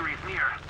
Victory is near.